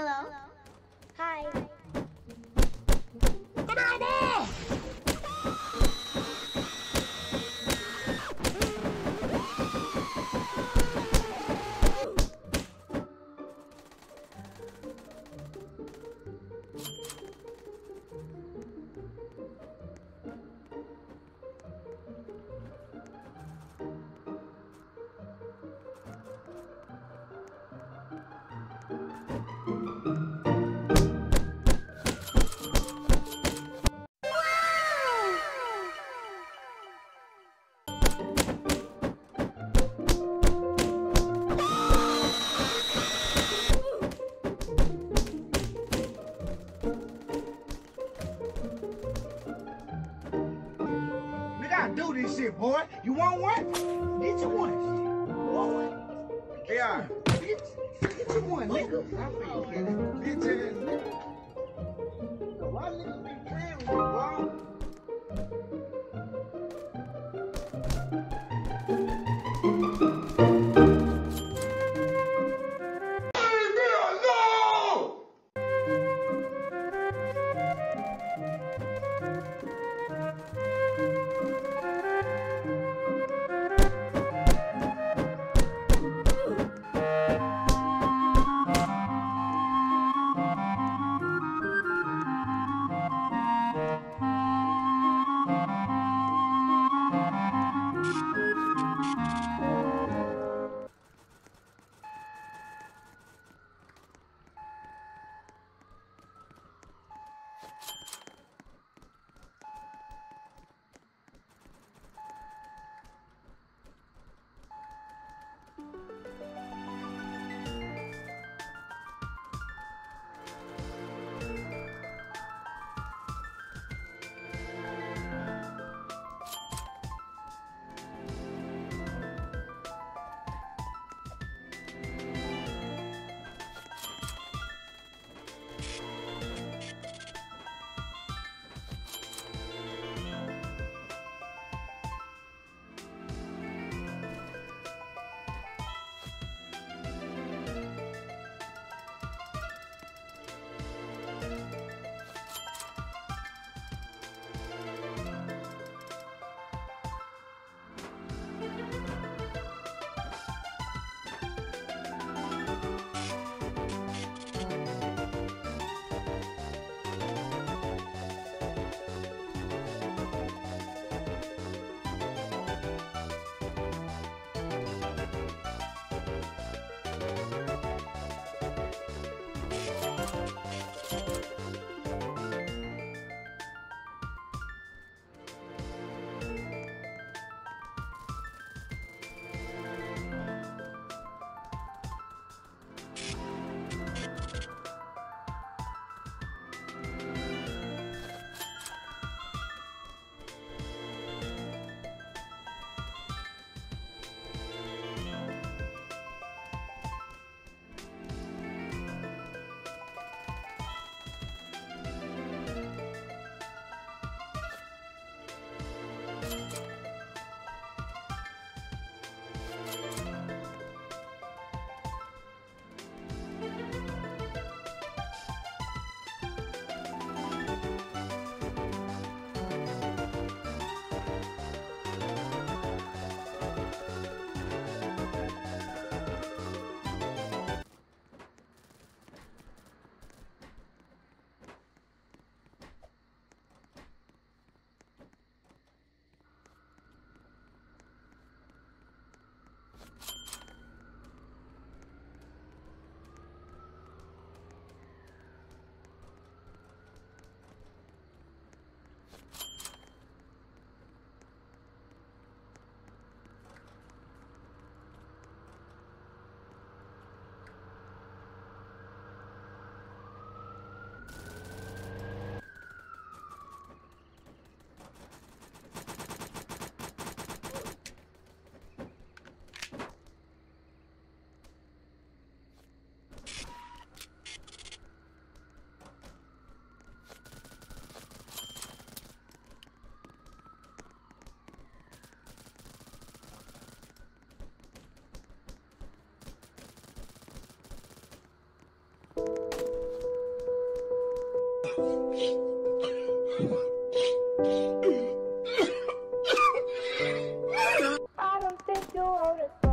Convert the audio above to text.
Hello? Hi. Nigga, You want one? Get you one. You want one? Yeah. Get, get you one, nigga. I feel it. Get your ass, nigga. Why niggas be I don't think you